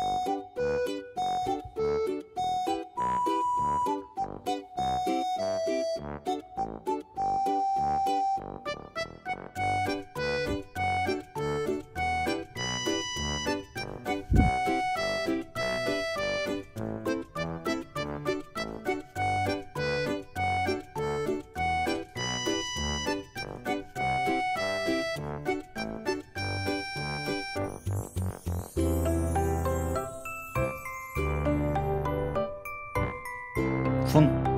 you. 风。